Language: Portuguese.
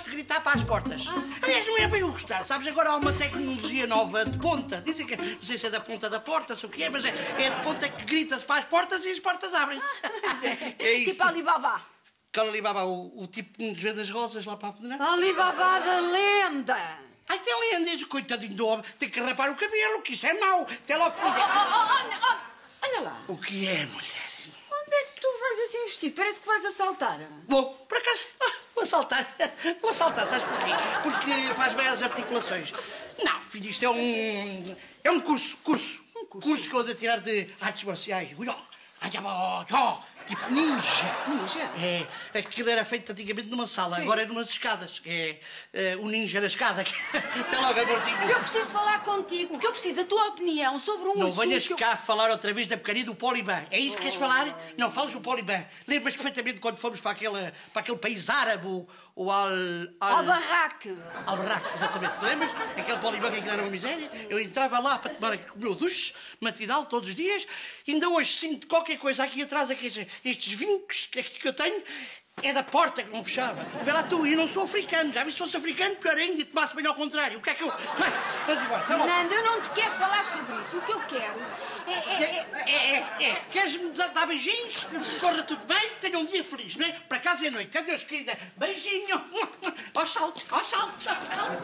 gritar para as portas. Aliás, não é bem o gostar, sabes? Agora há uma tecnologia nova de ponta. Dizem que, não sei se é da ponta da porta, se o que é, mas é, é de ponta que grita-se para as portas e as portas abrem-se. É isso. Tipo Alibaba. Qual Alibaba, o, o tipo que nos vende as rosas lá para a? Alibaba da lenda. Ai, tem lendas, coitadinho do homem, tem que rapar o cabelo, que isso é mau. Até logo, Oh, filha. oh, oh, oh, olha lá. O que é, mulher? Onde é que tu vais assim vestido? Parece que vais assaltar. Vou, ah, vou saltar. Vou saltar, sabes porquê? Porque faz bem às articulações. Não, filho, isto é um. É um curso, curso. Um curso, que eu a tirar de artes marciais. Ui, ó, ó, ó, Tipo ninja. Ninja? É, aquilo era feito antigamente numa sala, agora é numas escadas. É, é o ninja na escada. Até logo, amorzinho. Eu preciso falar contigo, porque eu preciso da tua opinião sobre um Não assunto venhas que eu- cá falar outra vez da porcaria do Poliban. É isso que queres falar? Não, falas do Poliban. Lembras perfeitamente quando fomos para aquele, para aquele país árabe, o, o Al... Al... Ao barraque. Al Barraco, exatamente. Te Lembras? Aquele Poliban que era uma miséria. Eu entrava lá para tomar o meu duche matinal todos os dias. Ainda hoje sinto qualquer coisa aqui atrás, aqui, estes- vincos que, que eu tenho. É da porta que não fechava. Vê lá tu, eu não sou africano. Já vi se fosse africano, pior ainda, e tomasse bem ao contrário. O que é que eu... Vamos embora, até logo. Nando, eu não te quero falar sobre isso. O que eu quero é... é- é- É, é, é. Queres-me dar beijinhos? Corra tudo bem? Tenha um dia feliz, não é? Para casa e à noite. Adeus, querida. Beijinho. Aos saltos, aos saltos, aos saltos.